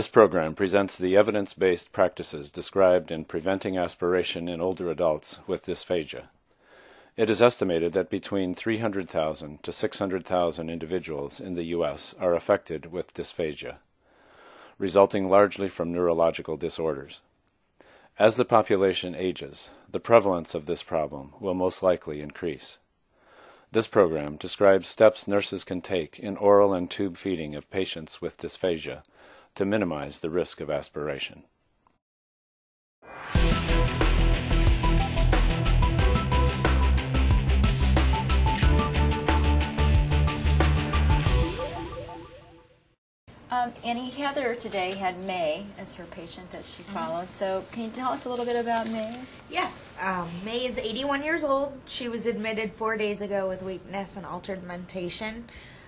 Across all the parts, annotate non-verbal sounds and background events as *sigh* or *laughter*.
This program presents the evidence based practices described in preventing aspiration in older adults with dysphagia. It is estimated that between 300,000 to 600,000 individuals in the U.S. are affected with dysphagia, resulting largely from neurological disorders. As the population ages, the prevalence of this problem will most likely increase. This program describes steps nurses can take in oral and tube feeding of patients with dysphagia to minimize the risk of aspiration. Um, Annie Heather today had May as her patient that she followed. So, can you tell us a little bit about May? Yes, um, May is 81 years old. She was admitted four days ago with weakness and altered mentation.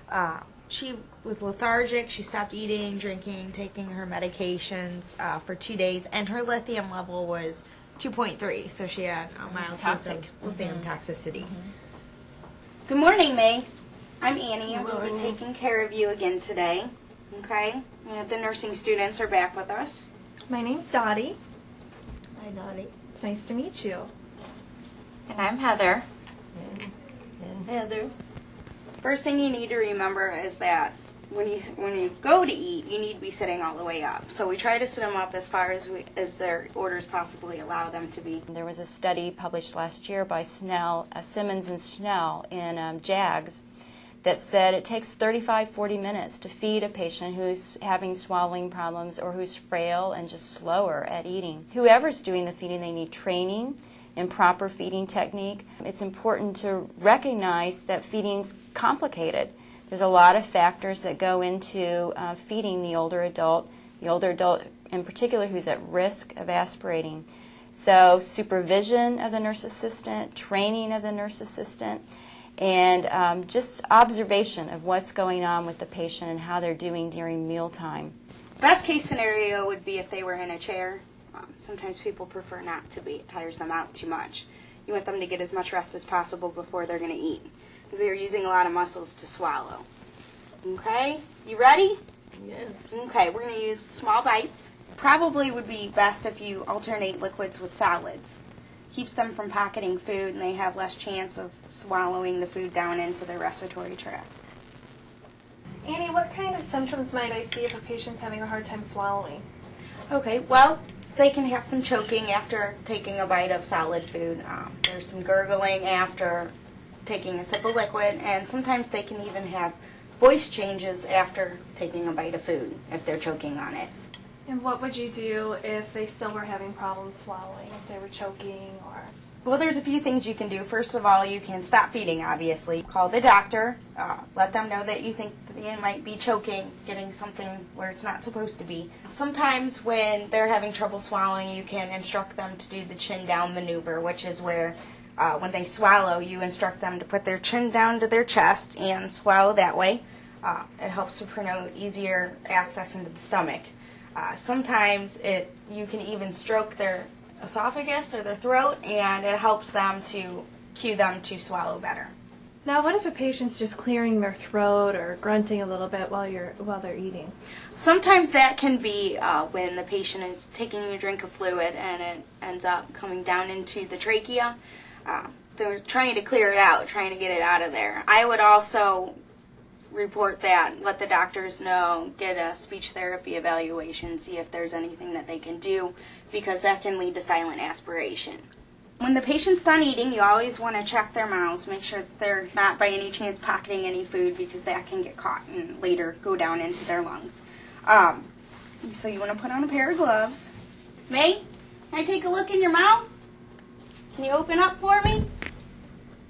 Uh, she was lethargic. She stopped eating, drinking, taking her medications uh, for two days, and her lithium level was 2.3. So she had a mild case of Toxic. lithium toxicity. Good morning, May. I'm Annie. I'm going to be taking care of you again today. Okay? The nursing students are back with us. My name's Dottie. Hi, Dottie. It's nice to meet you. And I'm Heather. Heather. First thing you need to remember is that when you when you go to eat, you need to be sitting all the way up. So we try to sit them up as far as we as their orders possibly allow them to be. There was a study published last year by Schnelle, uh, Simmons and Schnelle in um, JAGS that said it takes 35 40 minutes to feed a patient who's having swallowing problems or who's frail and just slower at eating. Whoever's doing the feeding, they need training in proper feeding technique. It's important to recognize that feeding's complicated. There's a lot of factors that go into uh, feeding the older adult, the older adult in particular who's at risk of aspirating. So, supervision of the nurse assistant, training of the nurse assistant, and um, just observation of what's going on with the patient and how they're doing during mealtime. Best case scenario would be if they were in a chair. Um, sometimes people prefer not to be. It tires them out too much. You want them to get as much rest as possible before they're going to eat because they're using a lot of muscles to swallow. Okay? You ready? Yes. Okay, we're going to use small bites. Probably would be best if you alternate liquids with solids. Keeps them from pocketing food and they have less chance of swallowing the food down into their respiratory tract. Annie, what kind of symptoms might I see if a patient's having a hard time swallowing? Okay, well, they can have some choking after taking a bite of solid food. Um, there's some gurgling after taking a sip of liquid, and sometimes they can even have voice changes after taking a bite of food if they're choking on it. And what would you do if they still were having problems swallowing, if they were choking or Well, there's a few things you can do. First of all, you can stop feeding, obviously. Call the doctor. Uh, let them know that you think that they might be choking, getting something where it's not supposed to be. Sometimes when they're having trouble swallowing, you can instruct them to do the chin down maneuver, which is where uh, when they swallow, you instruct them to put their chin down to their chest and swallow that way. Uh, it helps to promote easier access into the stomach. Uh, sometimes it you can even stroke their esophagus or their throat, and it helps them to cue them to swallow better. Now, what if a patient's just clearing their throat or grunting a little bit while you're while they're eating? Sometimes that can be uh, when the patient is taking a drink of fluid and it ends up coming down into the trachea. Uh, they're trying to clear it out, trying to get it out of there. I would also report that, let the doctors know, get a speech therapy evaluation, see if there's anything that they can do, because that can lead to silent aspiration. When the patient's done eating, you always want to check their mouths, make sure that they're not by any chance pocketing any food, because that can get caught and later go down into their lungs. Um, so you want to put on a pair of gloves. May, can I take a look in your mouth? Can you open up for me?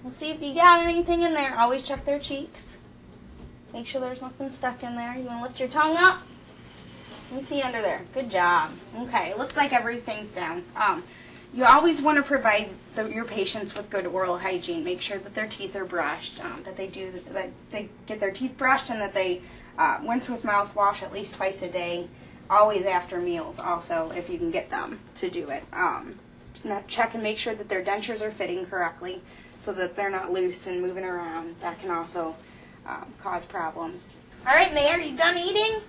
We'll see if you got anything in there. Always check their cheeks. Make sure there's nothing stuck in there. You want to lift your tongue up? Let me see under there. Good job. Okay, looks like everything's down. Um, you always want to provide the, your patients with good oral hygiene. Make sure that their teeth are brushed, um, that they do that they get their teeth brushed, and that they uh, rinse with mouthwash at least twice a day. Always after meals, also if you can get them to do it. Um, check and make sure that their dentures are fitting correctly, so that they're not loose and moving around. That can also um, cause problems. All right, Mayor, you done eating?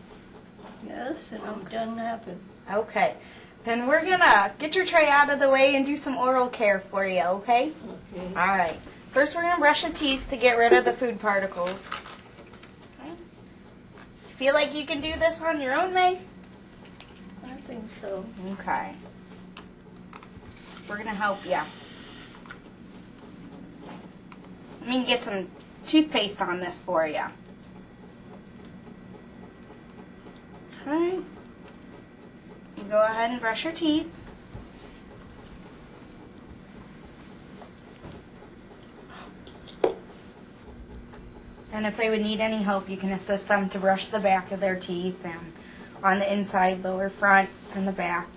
Yes, and I'm done napping. Okay. Then we're gonna get your tray out of the way and do some oral care for you, okay? Okay. All right. First, we're gonna brush the teeth to get rid of the food particles. Okay. Feel like you can do this on your own, May? I think so. Okay. We're gonna help you. Let me get some toothpaste on this for you. Okay. You go ahead and brush your teeth. And if they would need any help, you can assist them to brush the back of their teeth and on the inside, lower front, and the back.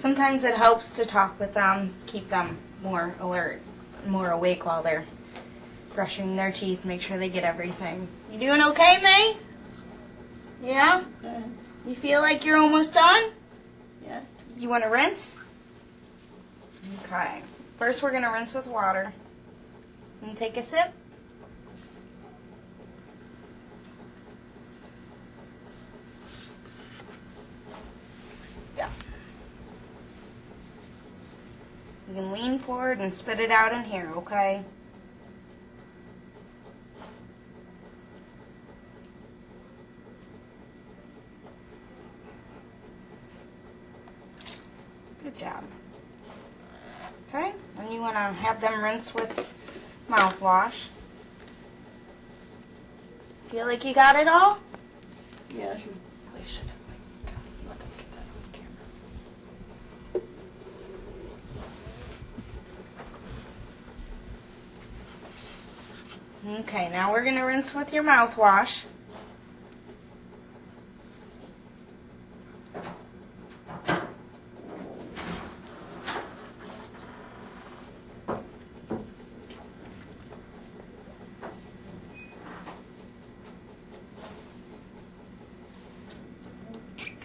Sometimes it helps to talk with them, keep them more alert, more awake while they're brushing their teeth, make sure they get everything. You doing okay, May? Yeah? Okay. You feel like you're almost done? Yeah. You want to rinse? Okay. First, we're going to rinse with water. And take a sip. Yeah. You can lean and spit it out in here, okay? Good job. Okay, and you want to have them rinse with mouthwash. Feel like you got it all? Yes. Now we're going to rinse with your mouthwash.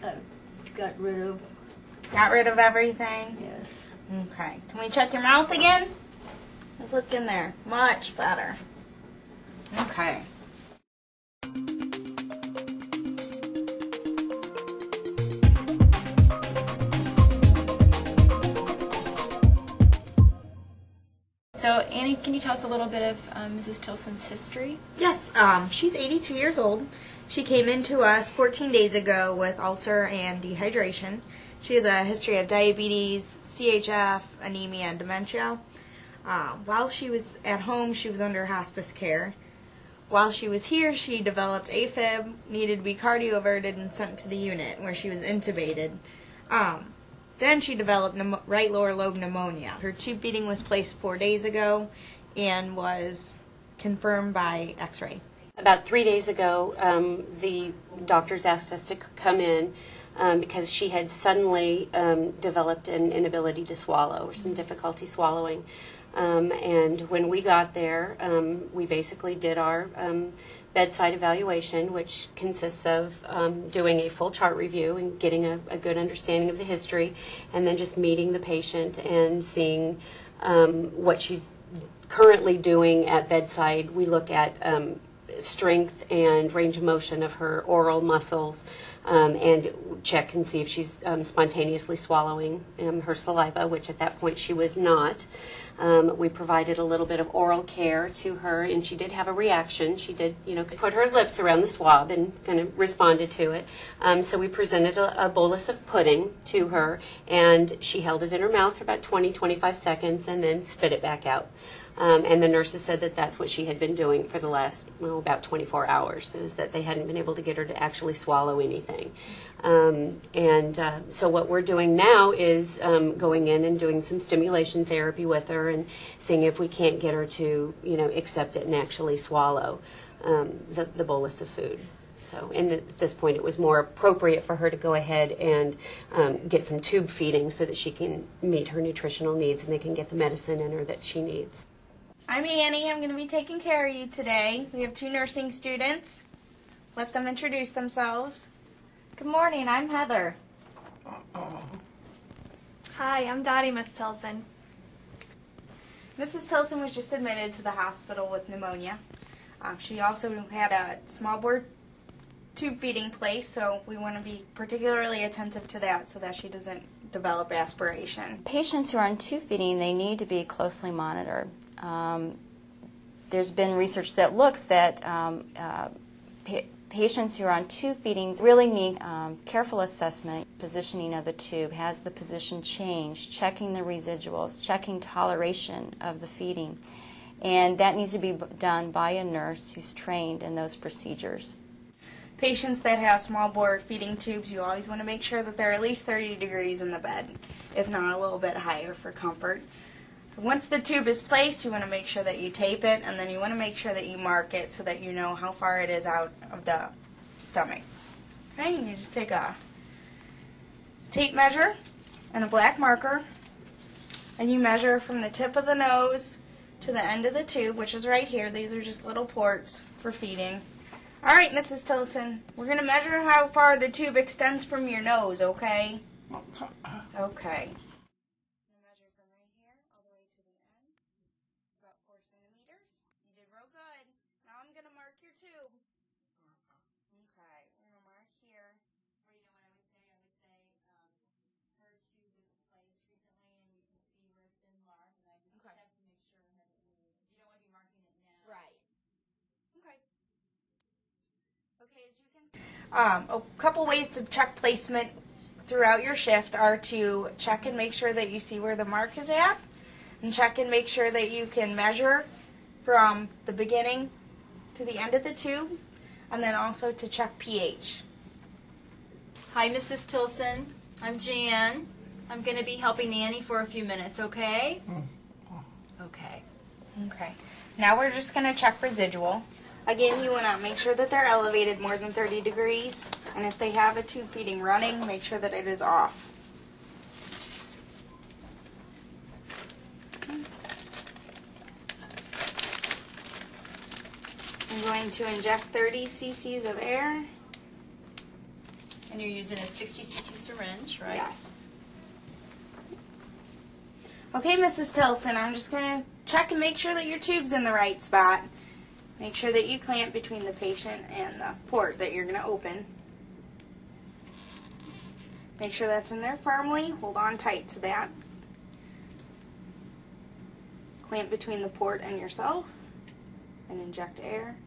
Got, got rid of. Got rid of everything? Yes. Okay. Can we check your mouth again? Let's look in there. Much better. Okay. So, Annie, can you tell us a little bit of um, Mrs. Tilson's history? Yes, um, she's 82 years old. She came into us 14 days ago with ulcer and dehydration. She has a history of diabetes, CHF, anemia, and dementia. Uh, while she was at home, she was under hospice care. While she was here, she developed AFib, needed to be cardioverted, and sent to the unit where she was intubated. Um, then she developed right lower lobe pneumonia. Her tube feeding was placed four days ago and was confirmed by x ray. About three days ago, um, the doctors asked us to come in um, because she had suddenly um, developed an inability to swallow or some difficulty swallowing. Um, and when we got there, um, we basically did our um, bedside evaluation, which consists of um, doing a full chart review and getting a, a good understanding of the history, and then just meeting the patient and seeing um, what she's currently doing at bedside. We look at um, strength and range of motion of her oral muscles um, and check and see if she's um, spontaneously swallowing um, her saliva, which at that point she was not. Um, we provided a little bit of oral care to her, and she did have a reaction. She did, you know, put her lips around the swab and kind of responded to it. Um, so we presented a, a bolus of pudding to her, and she held it in her mouth for about 20, 25 seconds, and then spit it back out. Um, and the nurses said that that's what she had been doing for the last, well, about 24 hours, is that they hadn't been able to get her to actually swallow anything. Um, and uh, so what we're doing now is um, going in and doing some stimulation therapy with her and seeing if we can't get her to, you know, accept it and actually swallow um, the, the bolus of food. So, and at this point, it was more appropriate for her to go ahead and um, get some tube feeding so that she can meet her nutritional needs and they can get the medicine in her that she needs. I'm Annie. I'm going to be taking care of you today. We have two nursing students. Let them introduce themselves. Good morning, I'm Heather. Hi, I'm Dottie, Miss Tilson. Mrs. Tilson was just admitted to the hospital with pneumonia. Um, she also had a small bore tube feeding place, so we want to be particularly attentive to that so that she doesn't develop aspiration. Patients who are on tube feeding, they need to be closely monitored. Um, there's been research that looks that um, uh, pa- patients who are on tube feedings really need um, careful assessment. Positioning of the tube, has the position changed, checking the residuals, checking toleration of the feeding. And that needs to be done by a nurse who's trained in those procedures. Patients that have small bore feeding tubes, you always want to make sure that they're at least 30 degrees in the bed, if not a little bit higher for comfort. Once the tube is placed, you want to make sure that you tape it, and then you want to make sure that you mark it so that you know how far it is out of the stomach. Okay, and you just take a tape measure and a black marker, and you measure from the tip of the nose to the end of the tube, which is right here. These are just little ports for feeding. All right, Mrs. Tilson, we're going to measure how far the tube extends from your nose, okay? Okay. Measure from right here all the way to the end. It's about four centimeters. You did real good. Now I'm going to mark your tube. Okay, we're going to mark here. Or you know what I would say? I would say um, her tube was placed recently, and you can see where it's been marked, and I just Okay. check to make sure it hasn't moved. You don't want to be marking it now. Right. Okay. Okay, as you can see. Um, a couple ways to check placement throughout your shift are to check and make sure that you see where the mark is at, and check and make sure that you can measure from the beginning to the end of the tube, and then also to check pH. Hi, Mrs. Tilson. I'm Jan. I'm going to be helping Annie for a few minutes, okay? Okay. Okay. Now we're just going to check residual. Again, you want to make sure that they're elevated more than 30 degrees, and if they have a tube feeding running, make sure that it is off. I'm going to inject 30 cc's of air. And you're using a 60 cc syringe, right? Yes. Okay, Mrs. Tilson, I'm just going to check and make sure that your tube's in the right spot. Make sure that you clamp between the patient and the port that you're going to open. Make sure that's in there firmly. Hold on tight to that. Clamp between the port and yourself and inject air.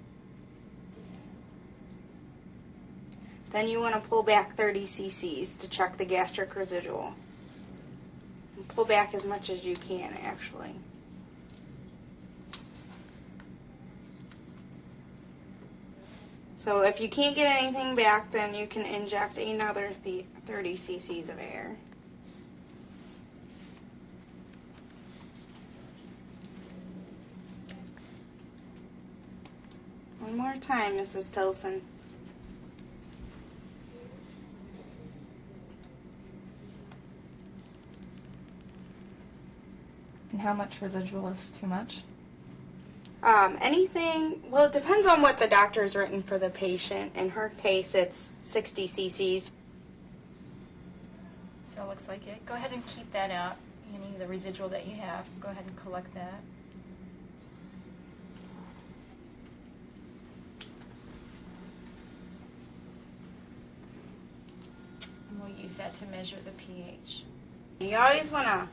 Then you want to pull back 30 cc's to check the gastric residual. And pull back as much as you can, actually. So if you can't get anything back, then you can inject another 30 cc's of air. One more time, Mrs. Tilson. And how much residual is too much? Um, anything, well, it depends on what the doctor's written for the patient. In her case, it's 60 cc's. So it looks like it. Go ahead and keep that out. Any of the residual that you have, go ahead and collect that. And we'll use that to measure the pH. You always want to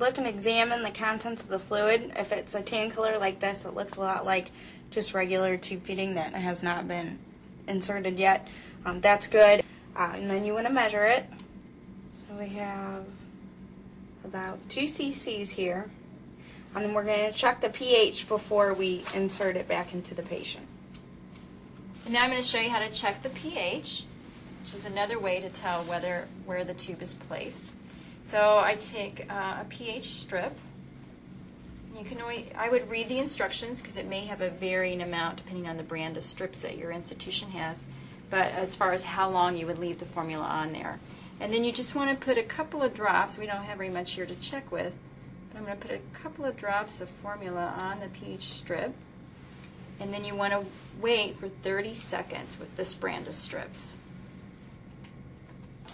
look and examine the contents of the fluid. If it's a tan color like this, it looks a lot like just regular tube feeding that has not been inserted yet. Um, that's good. Uh, and then you want to measure it. So we have about 2 cc's here. And then we're going to check the pH before we insert it back into the patient. And now I'm going to show you how to check the pH, which is another way to tell whether where the tube is placed. So I take uh, a pH strip. You can I would read the instructions because it may have a varying amount depending on the brand of strips that your institution has. But as far as how long you would leave the formula on there. And then you just want to put a couple of drops. We don't have very much here to check with. But I'm going to put a couple of drops of formula on the pH strip. And then you want to wait for 30 seconds with this brand of strips.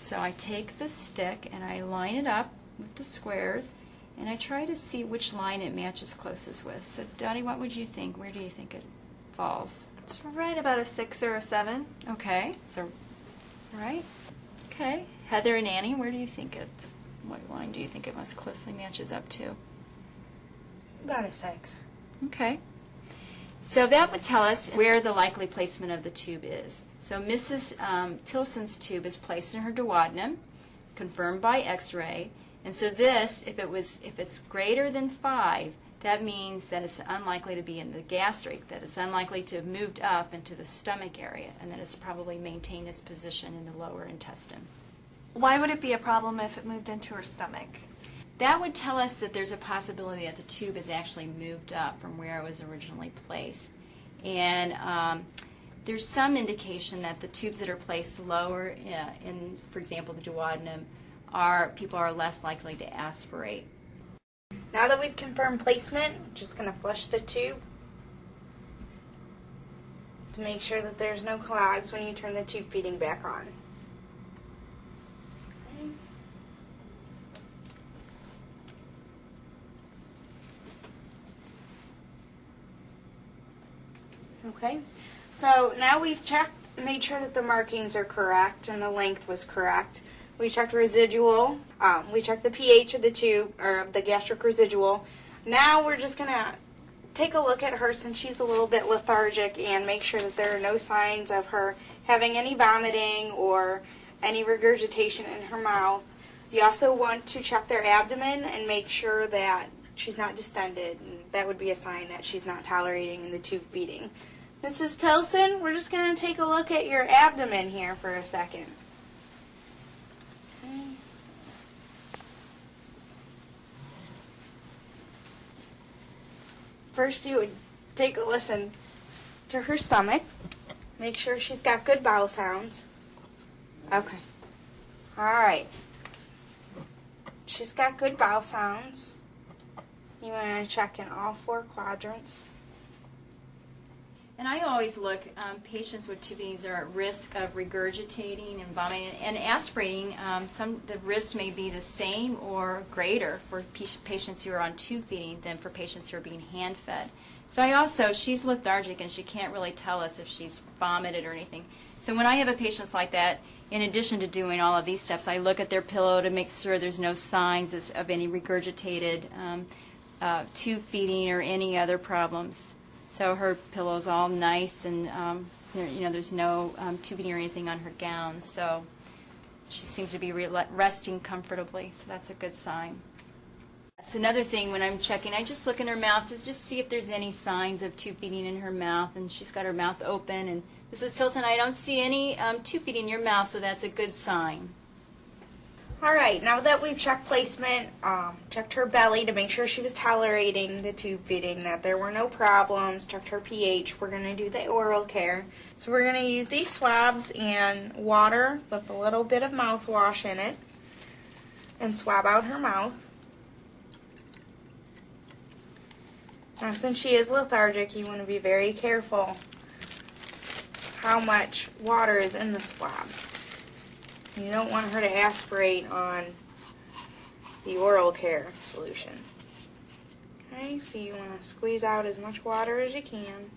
So I take the stick and I line it up with the squares and I try to see which line it matches closest with. So Dottie, what would you think? Where do you think it falls? It's right about a six or a seven. Okay, so, right. Okay. Heather and Annie, where do you think it, what line do you think it most closely matches up to? About a six. Okay. So that would tell us where the likely placement of the tube is. So Mrs. Um, Tilson's tube is placed in her duodenum, confirmed by X-ray. And so this, if it was, if it's greater than five, that means that it's unlikely to be in the gastric, that it's unlikely to have moved up into the stomach area, and that it's probably maintained its position in the lower intestine. Why would it be a problem if it moved into her stomach? That would tell us that there's a possibility that the tube has actually moved up from where it was originally placed. And um, there's some indication that the tubes that are placed lower uh, in, for example, the duodenum, are people are less likely to aspirate. Now that we've confirmed placement, I'm just going to flush the tube to make sure that there's no clogs when you turn the tube feeding back on. Okay, so now we've checked, made sure that the markings are correct and the length was correct. We checked residual. Um, we checked the pH of the tube or of the gastric residual. Now we're just gonna take a look at her since she's a little bit lethargic and make sure that there are no signs of her having any vomiting or any regurgitation in her mouth. You also want to check their abdomen and make sure that she's not distended. That would be a sign that she's not tolerating the tube feeding. Mrs. Tilson, we're just going to take a look at your abdomen here for a second. First, you would take a listen to her stomach. Make sure she's got good bowel sounds. Okay. All right. She's got good bowel sounds. You want to check in all four quadrants. And I always look, um, patients with tubes are at risk of regurgitating and vomiting and aspirating. Um, some the risk may be the same or greater for patients who are on tube feeding than for patients who are being hand fed. So I also, she's lethargic and she can't really tell us if she's vomited or anything. So when I have a patient like that, in addition to doing all of these steps, I look at their pillow to make sure there's no signs of, of any regurgitated um, uh, tube feeding or any other problems. So her pillow's all nice, and um, you know, there's no um, tubing or anything on her gown. So she seems to be re- resting comfortably. So that's a good sign. That's another thing when I'm checking. I just look in her mouth to just see if there's any signs of tube feeding in her mouth, and she's got her mouth open. And this Mrs. Tilson, I don't see any um, tube feeding in your mouth, so that's a good sign. All right, now that we've checked placement, um, checked her belly to make sure she was tolerating the tube feeding, that there were no problems, checked her pH, we're going to do the oral care. So we're going to use these swabs and water with a little bit of mouthwash in it and swab out her mouth. Now, since she is lethargic, you want to be very careful how much water is in the swab. You don't want her to aspirate on the oral care solution. Okay, so you want to squeeze out as much water as you can.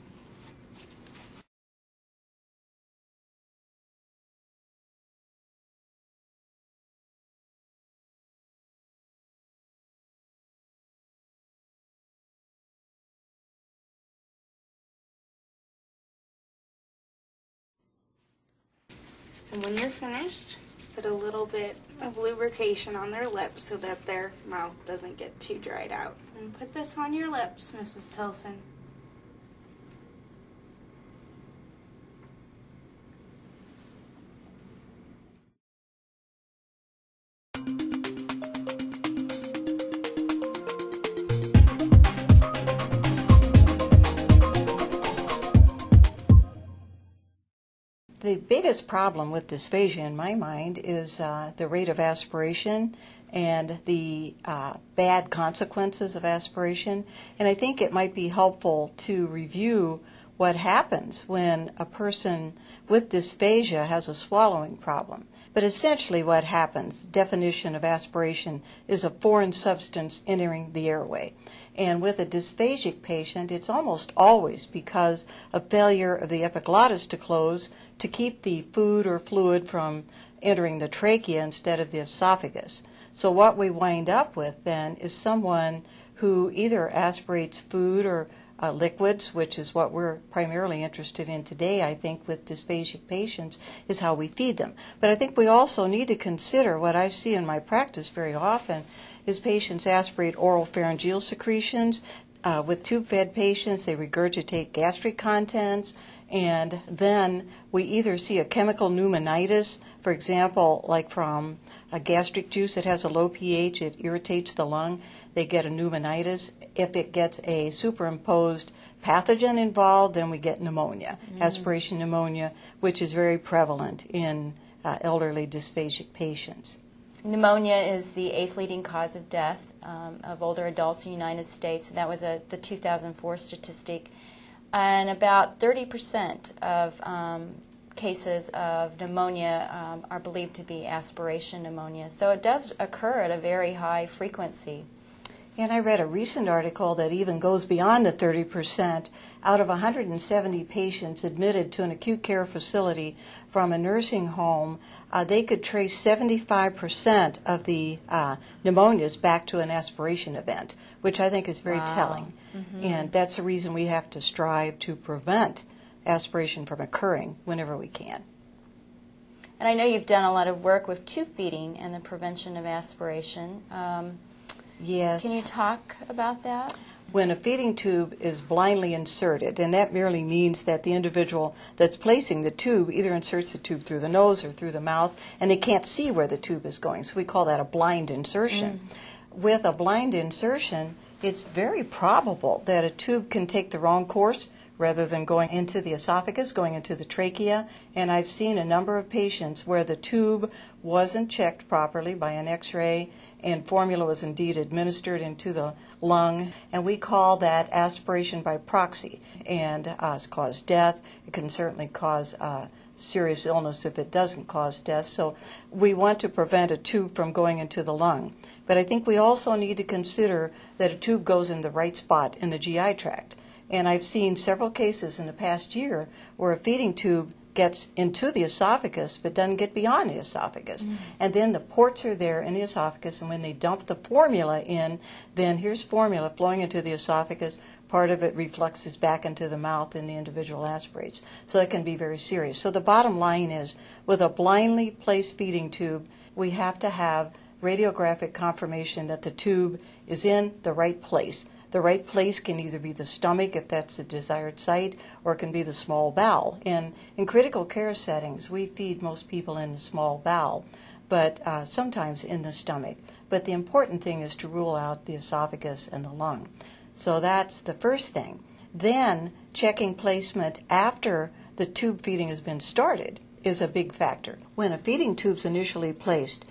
And when you're finished, put a little bit of lubrication on their lips so that their mouth doesn't get too dried out. And put this on your lips, Mrs. Tilson. The biggest problem with dysphagia, in my mind, is uh, the rate of aspiration and the uh, bad consequences of aspiration. And I think it might be helpful to review what happens when a person with dysphagia has a swallowing problem. But essentially, what happens, definition of aspiration, is a foreign substance entering the airway. And with a dysphagic patient, it's almost always because of failure of the epiglottis to close to keep the food or fluid from entering the trachea instead of the esophagus. So, what we wind up with then is someone who either aspirates food or uh, liquids, which is what we're primarily interested in today, I think, with dysphagic patients, is how we feed them. But I think we also need to consider what I see in my practice very often is patients aspirate oral pharyngeal secretions. Uh, with tube fed patients, they regurgitate gastric contents, and then we either see a chemical pneumonitis, for example, like from a gastric juice that has a low pH, it irritates the lung, they get a pneumonitis. If it gets a superimposed pathogen involved, then we get pneumonia, mm. aspiration pneumonia, which is very prevalent in uh, elderly dysphagic patients. Pneumonia is the eighth leading cause of death um, of older adults in the United States. That was a, the 2004 statistic. And about 30% of um, cases of pneumonia um, are believed to be aspiration pneumonia. So it does occur at a very high frequency. And I read a recent article that even goes beyond the 30%. Out of 170 patients admitted to an acute care facility from a nursing home, uh, they could trace 75% of the uh, pneumonias back to an aspiration event, which I think is very wow. telling. Mm-hmm. And that's a reason we have to strive to prevent aspiration from occurring whenever we can. And I know you've done a lot of work with tube feeding and the prevention of aspiration. Um, Yes. Can you talk about that? When a feeding tube is blindly inserted, and that merely means that the individual that's placing the tube either inserts the tube through the nose or through the mouth, and they can't see where the tube is going. So we call that a blind insertion. Mm. With a blind insertion, it's very probable that a tube can take the wrong course rather than going into the esophagus, going into the trachea. And I've seen a number of patients where the tube wasn't checked properly by an x ray and formula was indeed administered into the lung, and we call that aspiration by proxy. And uh, it's caused death. It can certainly cause uh, serious illness if it doesn't cause death. So we want to prevent a tube from going into the lung. But I think we also need to consider that a tube goes in the right spot in the GI tract. And I've seen several cases in the past year where a feeding tube gets into the esophagus but doesn't get beyond the esophagus. Mm. And then the ports are there in the esophagus, and when they dump the formula in, then here's formula flowing into the esophagus. Part of it refluxes back into the mouth, and the individual aspirates. So that can be very serious. So the bottom line is with a blindly placed feeding tube, we have to have radiographic confirmation that the tube is in the right place. The right place can either be the stomach, if that's the desired site, or it can be the small bowel. And in critical care settings, we feed most people in the small bowel, but uh, sometimes in the stomach. But the important thing is to rule out the esophagus and the lung. So that's the first thing. Then checking placement after the tube feeding has been started is a big factor. When a feeding tube's initially placed,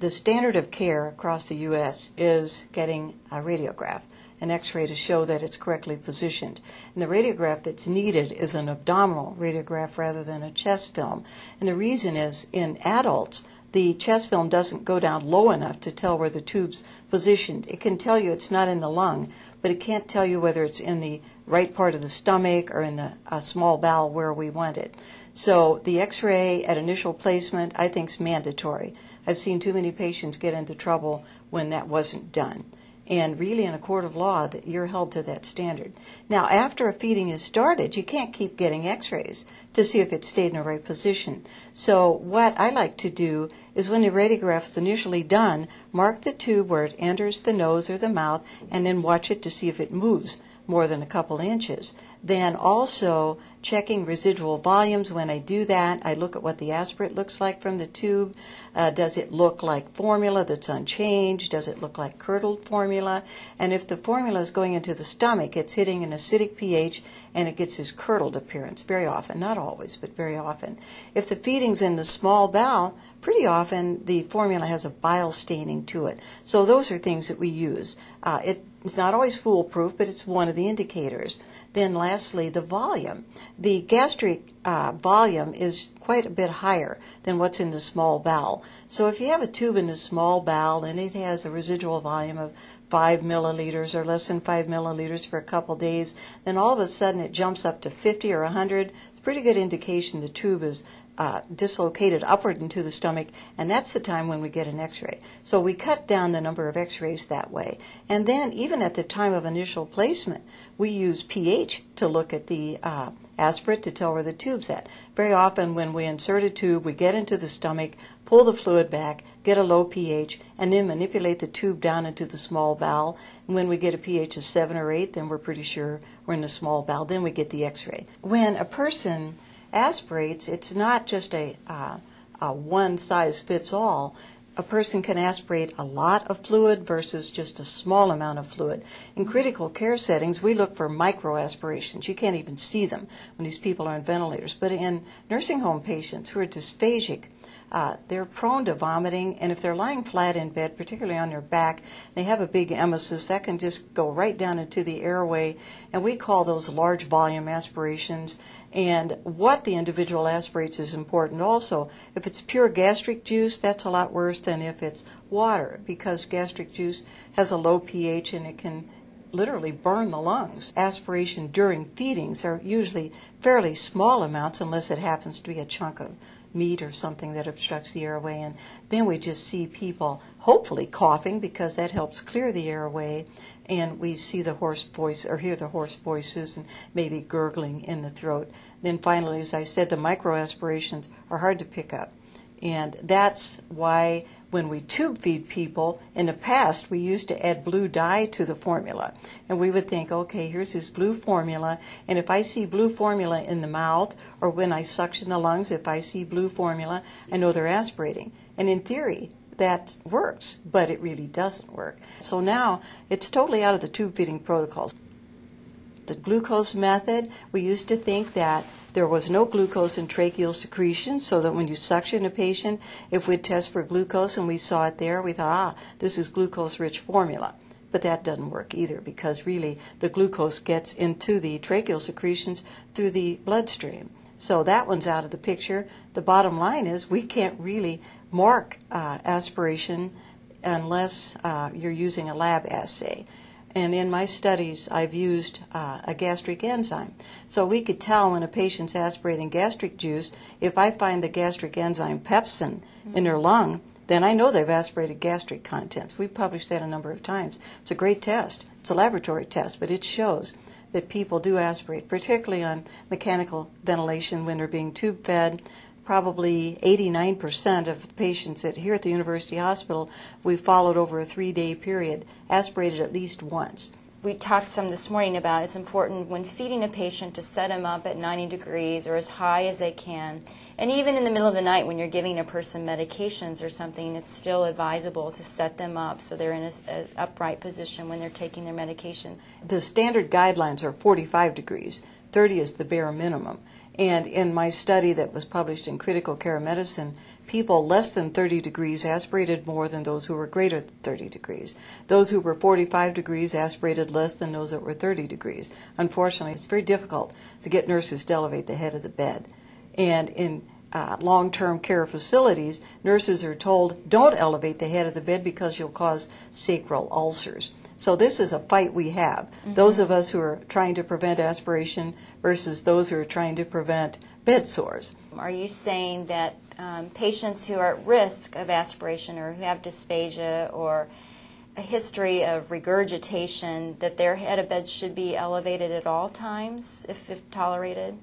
the standard of care across the U.S. is getting a radiograph an x-ray to show that it's correctly positioned. And the radiograph that's needed is an abdominal radiograph rather than a chest film. And the reason is in adults, the chest film doesn't go down low enough to tell where the tube's positioned. It can tell you it's not in the lung, but it can't tell you whether it's in the right part of the stomach or in the small bowel where we want it. So the x-ray at initial placement I think is mandatory. I've seen too many patients get into trouble when that wasn't done and really in a court of law that you're held to that standard. Now, after a feeding is started, you can't keep getting x-rays to see if it stayed in the right position. So what I like to do is when the radiograph is initially done, mark the tube where it enters the nose or the mouth and then watch it to see if it moves more than a couple inches. Then also checking residual volumes. When I do that, I look at what the aspirate looks like from the tube. Uh, does it look like formula that's unchanged? Does it look like curdled formula? And if the formula is going into the stomach, it's hitting an acidic pH and it gets this curdled appearance very often, not always, but very often. If the feeding's in the small bowel, pretty often the formula has a bile staining to it. So those are things that we use. Uh, it, it's not always foolproof, but it's one of the indicators. Then, lastly, the volume. The gastric uh, volume is quite a bit higher than what's in the small bowel. So, if you have a tube in the small bowel and it has a residual volume of five milliliters or less than five milliliters for a couple days, then all of a sudden it jumps up to 50 or 100. It's a pretty good indication the tube is uh, dislocated upward into the stomach, and that's the time when we get an x ray. So we cut down the number of x rays that way. And then, even at the time of initial placement, we use pH to look at the uh, aspirate to tell where the tube's at. Very often, when we insert a tube, we get into the stomach, pull the fluid back, get a low pH, and then manipulate the tube down into the small bowel. And when we get a pH of 7 or 8, then we're pretty sure we're in the small bowel. Then we get the x ray. When a person aspirates, it's not just a, uh, a one size fits all. A person can aspirate a lot of fluid versus just a small amount of fluid. In critical care settings, we look for micro aspirations. You can't even see them when these people are on ventilators. But in nursing home patients who are dysphagic, uh, they're prone to vomiting, and if they're lying flat in bed, particularly on their back, they have a big emesis, that can just go right down into the airway, and we call those large volume aspirations. And what the individual aspirates is important also. If it's pure gastric juice, that's a lot worse than if it's water, because gastric juice has a low pH and it can literally burn the lungs. Aspiration during feedings are usually fairly small amounts unless it happens to be a chunk of meat or something that obstructs the airway. And then we just see people hopefully coughing because that helps clear the airway. And we see the hoarse voice or hear the hoarse voices and maybe gurgling in the throat. Then finally, as I said, the microaspirations are hard to pick up. And that's why when we tube feed people, in the past we used to add blue dye to the formula. And we would think, okay, here's this blue formula, and if I see blue formula in the mouth or when I suction the lungs, if I see blue formula, I know they're aspirating. And in theory, that works, but it really doesn't work. So now it's totally out of the tube feeding protocols. The glucose method, we used to think that there was no glucose in tracheal secretion, so that when you suction a patient, if we'd test for glucose and we saw it there, we thought, ah, this is glucose rich formula. But that doesn't work either because really the glucose gets into the tracheal secretions through the bloodstream. So that one's out of the picture. The bottom line is we can't really mark uh, aspiration unless uh, you're using a lab assay. And in my studies, I've used uh, a gastric enzyme. So we could tell when a patient's aspirating gastric juice, if I find the gastric enzyme pepsin mm-hmm. in their lung, then I know they've aspirated gastric contents. We've published that a number of times. It's a great test. It's a laboratory test, but it shows that people do aspirate, particularly on mechanical ventilation when they're being tube fed probably 89% of patients at, here at the University Hospital we followed over a three day period aspirated at least once. We talked some this morning about it's important when feeding a patient to set them up at 90 degrees or as high as they can. And even in the middle of the night when you're giving a person medications or something, it's still advisable to set them up so they're in an upright position when they're taking their medications. The standard guidelines are 45 degrees, 30 is the bare minimum. And in my study that was published in Critical Care Medicine, people less than 30 degrees aspirated more than those who were greater than 30 degrees. Those who were 45 degrees aspirated less than those that were 30 degrees. Unfortunately, it's very difficult to get nurses to elevate the head of the bed. And in uh, long term care facilities, nurses are told don't elevate the head of the bed because you'll cause sacral ulcers. So this is a fight we have. Mm-hmm. Those of us who are trying to prevent aspiration versus those who are trying to prevent bed sores. Are you saying that um, patients who are at risk of aspiration or who have dysphagia or a history of regurgitation that their head of bed should be elevated at all times if, if tolerated?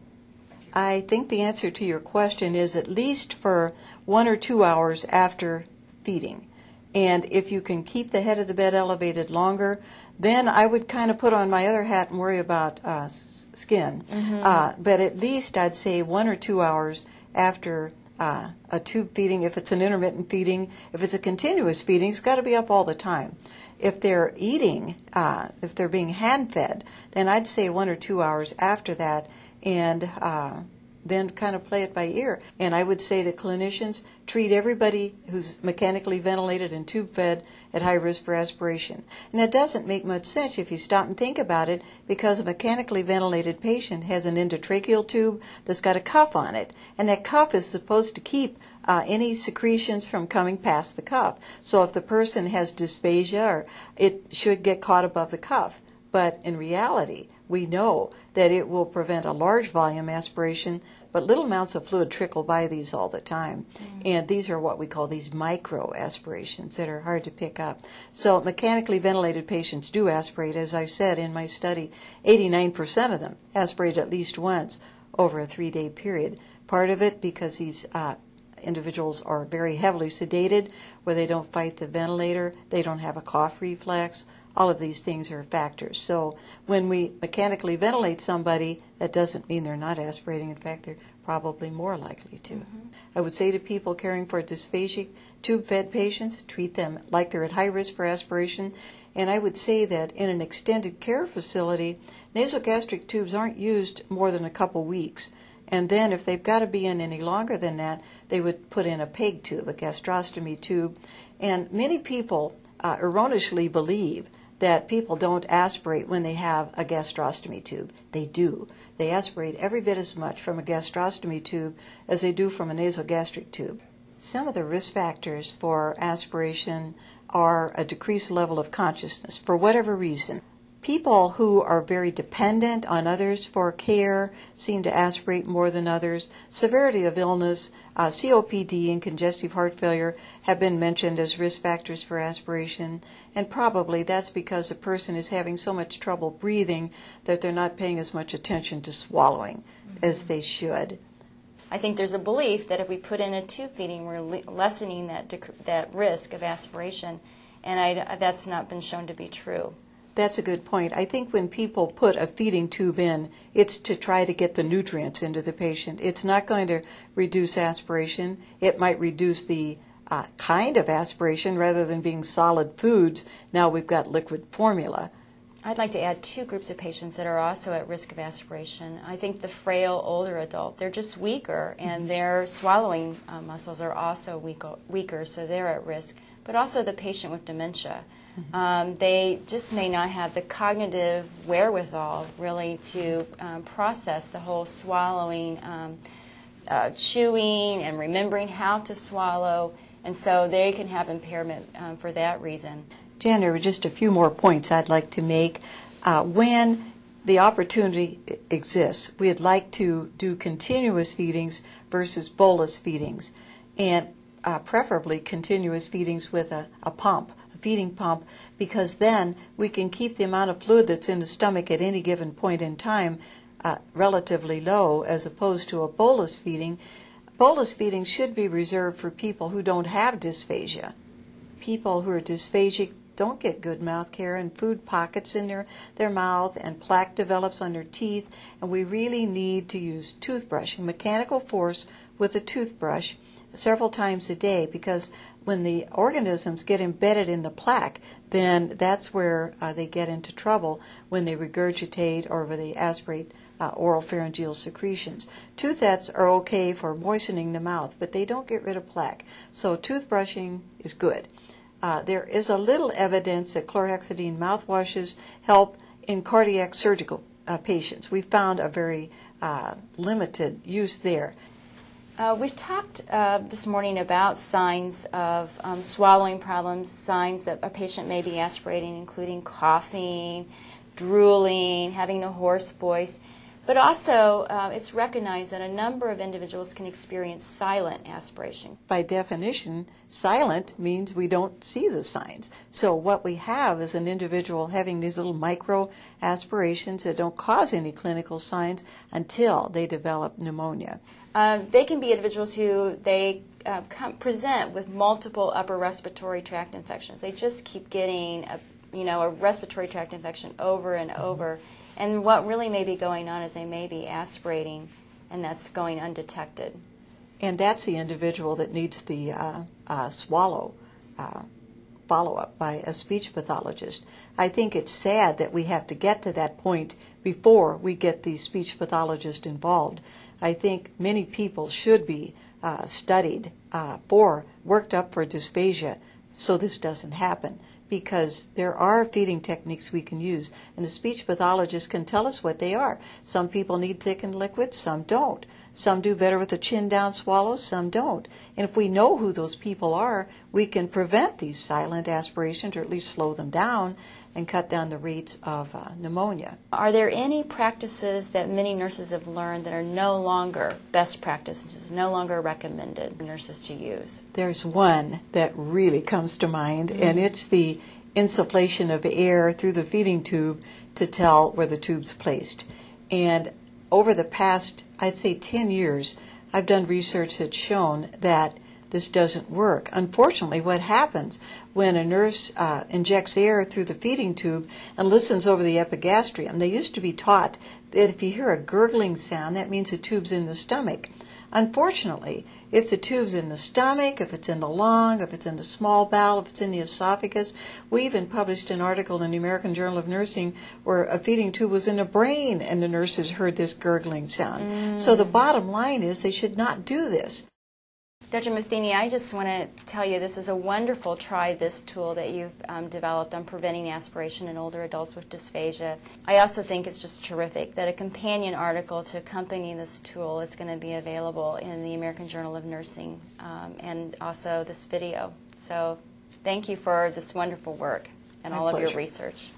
I think the answer to your question is at least for one or two hours after feeding. And if you can keep the head of the bed elevated longer, then I would kind of put on my other hat and worry about uh, s- skin. Mm-hmm. Uh, but at least I'd say one or two hours after uh, a tube feeding, if it's an intermittent feeding, if it's a continuous feeding, it's got to be up all the time. If they're eating, uh, if they're being hand fed, then I'd say one or two hours after that. And uh, then kind of play it by ear. And I would say to clinicians, treat everybody who's mechanically ventilated and tube fed at high risk for aspiration. And that doesn't make much sense if you stop and think about it because a mechanically ventilated patient has an endotracheal tube that's got a cuff on it. And that cuff is supposed to keep uh, any secretions from coming past the cuff. So if the person has dysphagia, or it should get caught above the cuff. But in reality, we know that it will prevent a large volume aspiration, but little amounts of fluid trickle by these all the time. Mm-hmm. And these are what we call these micro aspirations that are hard to pick up. So mechanically ventilated patients do aspirate. As I said in my study, 89% of them aspirate at least once over a three day period. Part of it because these uh, individuals are very heavily sedated, where they don't fight the ventilator, they don't have a cough reflex. All of these things are factors. So when we mechanically ventilate somebody, that doesn't mean they're not aspirating. In fact, they're probably more likely to. Mm-hmm. I would say to people caring for dysphagic tube fed patients, treat them like they're at high risk for aspiration. And I would say that in an extended care facility, nasogastric tubes aren't used more than a couple weeks. And then, if they've got to be in any longer than that, they would put in a PEG tube, a gastrostomy tube. And many people uh, erroneously believe that people don't aspirate when they have a gastrostomy tube. They do. They aspirate every bit as much from a gastrostomy tube as they do from a nasogastric tube. Some of the risk factors for aspiration are a decreased level of consciousness for whatever reason. People who are very dependent on others for care seem to aspirate more than others. Severity of illness, uh, COPD, and congestive heart failure have been mentioned as risk factors for aspiration, and probably that's because a person is having so much trouble breathing that they're not paying as much attention to swallowing mm-hmm. as they should. I think there's a belief that if we put in a tube feeding, we're lessening that, dec- that risk of aspiration, and I, that's not been shown to be true. That's a good point. I think when people put a feeding tube in, it's to try to get the nutrients into the patient. It's not going to reduce aspiration. It might reduce the uh, kind of aspiration rather than being solid foods. Now we've got liquid formula. I'd like to add two groups of patients that are also at risk of aspiration. I think the frail older adult, they're just weaker, and their swallowing uh, muscles are also weaker, weaker, so they're at risk. But also the patient with dementia. Um, they just may not have the cognitive wherewithal really to um, process the whole swallowing, um, uh, chewing, and remembering how to swallow, and so they can have impairment um, for that reason. Jan, there are just a few more points I'd like to make. Uh, when the opportunity exists, we'd like to do continuous feedings versus bolus feedings, and uh, preferably continuous feedings with a, a pump feeding pump because then we can keep the amount of fluid that's in the stomach at any given point in time uh, relatively low as opposed to a bolus feeding. Bolus feeding should be reserved for people who don't have dysphagia. People who are dysphagic don't get good mouth care and food pockets in their, their mouth and plaque develops on their teeth and we really need to use toothbrushing, mechanical force with a toothbrush several times a day because when the organisms get embedded in the plaque, then that's where uh, they get into trouble when they regurgitate or when they aspirate uh, oral pharyngeal secretions. Toothettes are okay for moistening the mouth, but they don't get rid of plaque. So toothbrushing is good. Uh, there is a little evidence that chlorhexidine mouthwashes help in cardiac surgical uh, patients. We found a very uh, limited use there. Uh, we've talked uh, this morning about signs of um, swallowing problems, signs that a patient may be aspirating, including coughing, drooling, having a hoarse voice. But also, uh, it's recognized that a number of individuals can experience silent aspiration. By definition, silent means we don't see the signs. So, what we have is an individual having these little micro aspirations that don't cause any clinical signs until they develop pneumonia. Um, they can be individuals who they uh, come, present with multiple upper respiratory tract infections. They just keep getting a, you know, a respiratory tract infection over and mm-hmm. over. And what really may be going on is they may be aspirating, and that's going undetected. And that's the individual that needs the uh, uh, swallow uh, follow up by a speech pathologist. I think it's sad that we have to get to that point before we get the speech pathologist involved. I think many people should be uh, studied uh, for, worked up for dysphagia so this doesn't happen because there are feeding techniques we can use, and the speech pathologist can tell us what they are. Some people need thickened liquids, some don't. Some do better with a chin down swallow, some don't. And if we know who those people are, we can prevent these silent aspirations or at least slow them down and cut down the rates of uh, pneumonia. Are there any practices that many nurses have learned that are no longer best practices, no longer recommended for nurses to use? There's one that really comes to mind, and it's the insufflation of air through the feeding tube to tell where the tube's placed. And over the past, I'd say 10 years, I've done research that's shown that this doesn't work. Unfortunately, what happens when a nurse uh, injects air through the feeding tube and listens over the epigastrium, they used to be taught that if you hear a gurgling sound, that means the tube's in the stomach. Unfortunately, if the tube's in the stomach, if it's in the lung, if it's in the small bowel, if it's in the esophagus, we even published an article in the American Journal of Nursing where a feeding tube was in the brain and the nurses heard this gurgling sound. Mm. So the bottom line is they should not do this. Dr. Metheny, I just want to tell you this is a wonderful try this tool that you've um, developed on preventing aspiration in older adults with dysphagia. I also think it's just terrific that a companion article to accompany this tool is going to be available in the American Journal of Nursing um, and also this video. So thank you for this wonderful work and My all pleasure. of your research.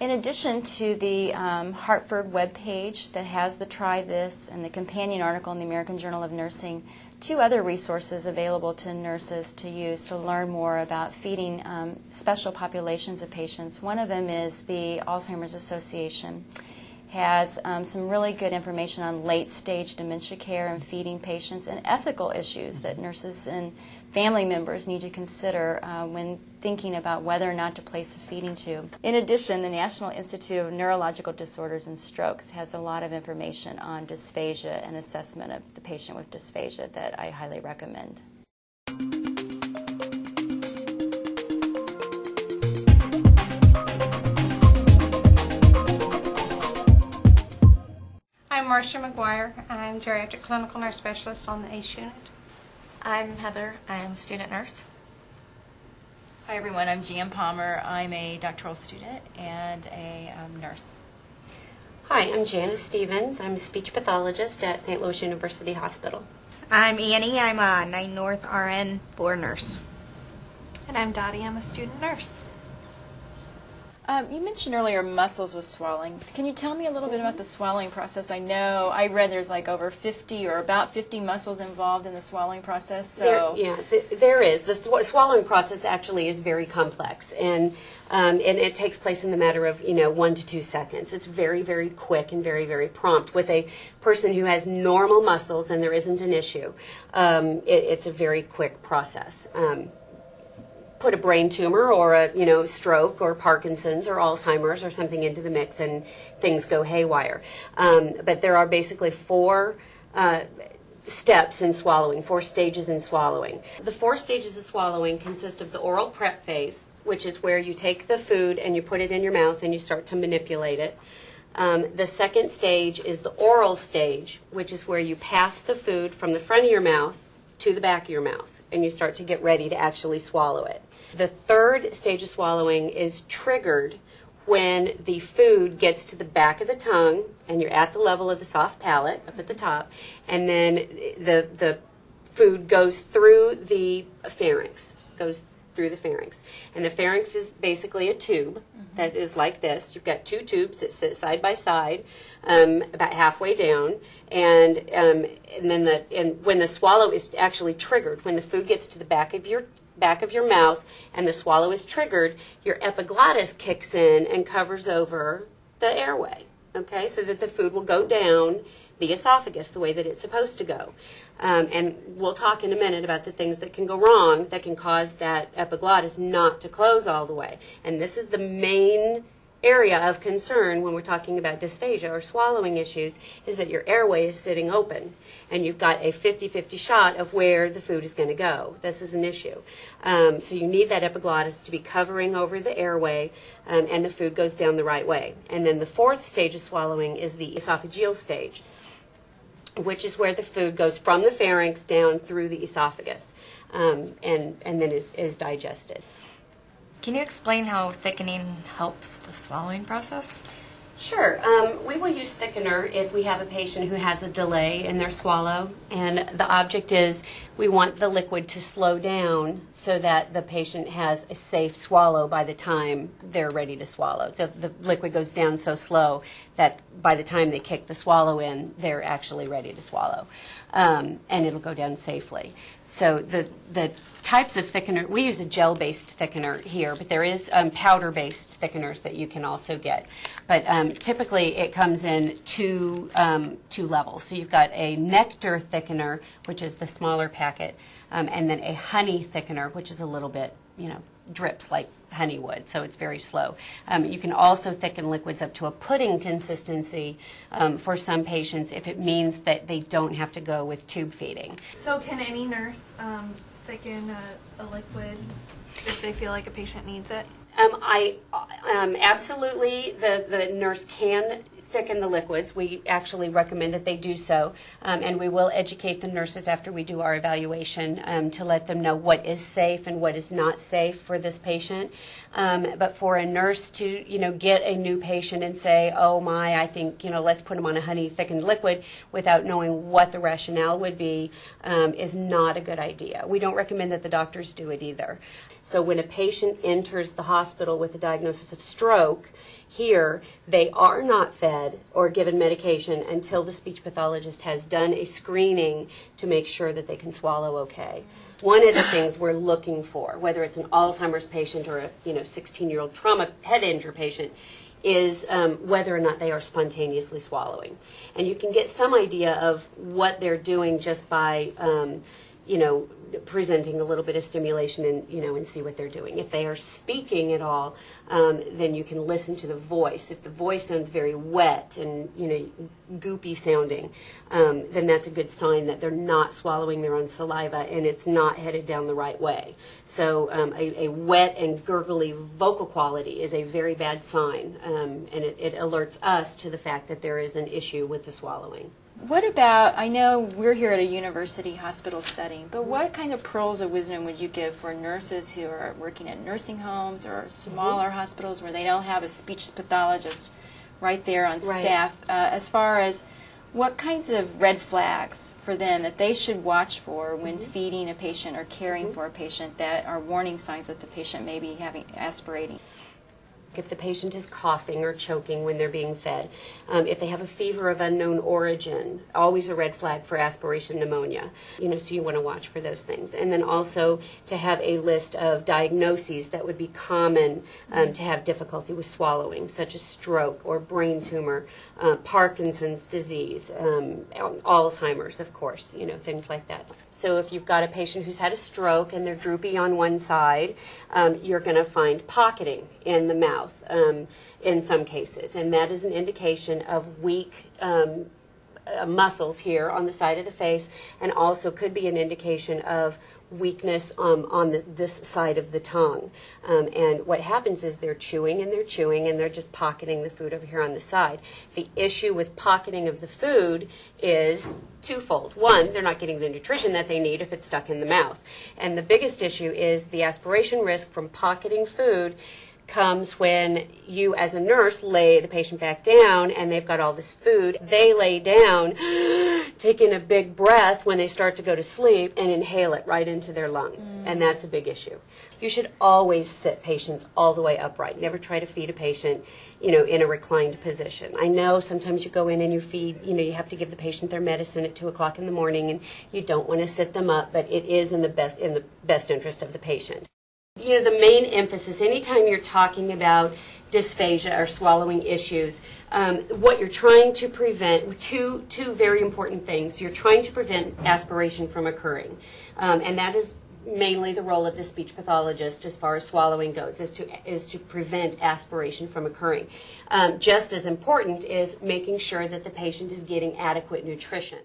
In addition to the um, Hartford webpage that has the Try This and the companion article in the American Journal of Nursing, two other resources available to nurses to use to learn more about feeding um, special populations of patients. One of them is the Alzheimer's Association has um, some really good information on late stage dementia care and feeding patients and ethical issues that nurses and family members need to consider uh, when thinking about whether or not to place a feeding tube. In addition, the National Institute of Neurological Disorders and Strokes has a lot of information on dysphagia and assessment of the patient with dysphagia that I highly recommend. I'm Marcia McGuire. I'm geriatric clinical nurse specialist on the ACE unit. I'm Heather. I'm a student nurse. Hi everyone, I'm Jan Palmer. I'm a doctoral student and a um, nurse. Hi, I'm Janice Stevens. I'm a speech pathologist at St. Louis University Hospital. I'm Annie. I'm a 9 North RN 4 nurse. And I'm Dottie. I'm a student nurse. Um, you mentioned earlier muscles with swelling. Can you tell me a little bit about the swelling process? I know I read there's like over 50 or about 50 muscles involved in the swelling process. So There, yeah, th- there is. The sw- swallowing process actually is very complex, and um, and it takes place in the matter of you know one to two seconds. It's very very quick and very very prompt. With a person who has normal muscles and there isn't an issue, um, it, it's a very quick process. Put a brain tumor or a you know stroke or Parkinson's or Alzheimer's or something into the mix and things go haywire. Um, but there are basically four. Uh, steps in swallowing, four stages in swallowing. The four stages of swallowing consist of the oral prep phase, which is where you take the food and you put it in your mouth and you start to manipulate it. Um, the second stage is the oral stage, which is where you pass the food from the front of your mouth to the back of your mouth and you start to get ready to actually swallow it. The third stage of swallowing is triggered when the food gets to the back of the tongue and you're at the level of the soft palate up at the top, and then the the food goes through the pharynx, goes through the pharynx, and the pharynx is basically a tube that is like this. You've got two tubes that sit side by side, um, about halfway down, and um, and then the and when the swallow is actually triggered, when the food gets to the back of your back of your mouth and the swallow is triggered, your epiglottis kicks in and covers over the airway. Okay, so that the food will go down the esophagus the way that it's supposed to go. Um, and we'll talk in a minute about the things that can go wrong that can cause that epiglottis not to close all the way. And this is the main area of concern when we're talking about dysphagia or swallowing issues is that your airway is sitting open and you've got a 50 50 shot of where the food is going to go. This is an issue. Um, so you need that epiglottis to be covering over the airway um, and the food goes down the right way. And then the fourth stage of swallowing is the esophageal stage which is where the food goes from the pharynx down through the esophagus um, and, and then is, is digested. Can you explain how thickening helps the swallowing process? Sure. Um, we will use thickener if we have a patient who has a delay in their swallow. And the object is we want the liquid to slow down so that the patient has a safe swallow by the time they're ready to swallow. The, the liquid goes down so slow that by the time they kick the swallow in, they're actually ready to swallow. Um, and it'll go down safely. So the, the types of thickener, we use a gel-based thickener here, but there is um, powder-based thickeners that you can also get. But um, typically it comes in two, um, two levels. So you've got a nectar thickener, which is the smaller packet, um, and then a honey thickener, which is a little bit, you know, drips like honey would, so it's very slow. Um, you can also thicken liquids up to a pudding consistency um, for some patients if it means that they don't have to go with tube feeding. So can any nurse um, thicken a, a liquid if they feel like a patient needs it? Um, I um, absolutely the the nurse can thicken the liquids. We actually recommend that they do so, um, and we will educate the nurses after we do our evaluation um, to let them know what is safe and what is not safe for this patient. Um, but for a nurse to you know get a new patient and say, "Oh my, I think you know let's put them on a honey thickened liquid," without knowing what the rationale would be, um, is not a good idea. We don't recommend that the doctors do it either. So when a patient enters the hospital with a diagnosis of stroke, here, they are not fed or given medication until the speech pathologist has done a screening to make sure that they can swallow okay. One of the things we're looking for, whether it's an Alzheimer's patient or a you know 16-year-old trauma head injury patient, is um, whether or not they are spontaneously swallowing. And you can get some idea of what they're doing just by, um, you know, presenting a little bit of stimulation and you know and see what they're doing. If they are speaking at all, um, then you can listen to the voice. If the voice sounds very wet and you know goopy sounding, um, then that's a good sign that they're not swallowing their own saliva and it's not headed down the right way. So um, a, a, wet and gurgly vocal quality is a very bad sign, um, and it, it alerts us to the fact that there is an issue with the swallowing. What about, I know we're here at a university hospital setting, but what kind of pearls of wisdom would you give for nurses who are working at nursing homes or smaller mm-hmm. hospitals where they don't have a speech pathologist right there on right. staff uh, as far as what kinds of red flags for them that they should watch for when mm-hmm. feeding a patient or caring mm-hmm. for a patient that are warning signs that the patient may be having aspirating? If the patient is coughing or choking when they're being fed, um, if they have a fever of unknown origin, always a red flag for aspiration pneumonia. You know, so you want to watch for those things. And then also to have a list of diagnoses that would be common um, to have difficulty with swallowing, such as stroke or brain tumor, uh, Parkinson's disease, um, Alzheimer's, of course, you know, things like that. So if you've got a patient who's had a stroke and they're droopy on one side, um, you're going to find pocketing in the mouth um, in some cases, and that is an indication of weak um, uh, muscles here on the side of the face, and also could be an indication of weakness um, on the, this side of the tongue. Um, and what happens is they're chewing and they're chewing and they're just pocketing the food over here on the side. The issue with pocketing of the food is twofold. One, they're not getting the nutrition that they need if it's stuck in the mouth. And the biggest issue is the aspiration risk from pocketing food comes when you, as a nurse, lay the patient back down and they've got all this food. They lay down, *gasps* taking a big breath when they start to go to sleep and inhale it right into their lungs. Mm. And that's a big issue. You should always sit patients all the way upright. Never try to feed a patient, you know, in a reclined position. I know sometimes you go in and you feed, you know, you have to give the patient their medicine at two o'clock in the morning and you don't want to sit them up, but it is in the best in the best interest of the patient. You know, the main emphasis, anytime you're talking about dysphagia or swallowing issues, um, what you're trying to prevent, two, two very important things. You're trying to prevent aspiration from occurring, um, and that is mainly the role of the speech pathologist as far as swallowing goes is to is to prevent aspiration from occurring. Um, just as important is making sure that the patient is getting adequate nutrition.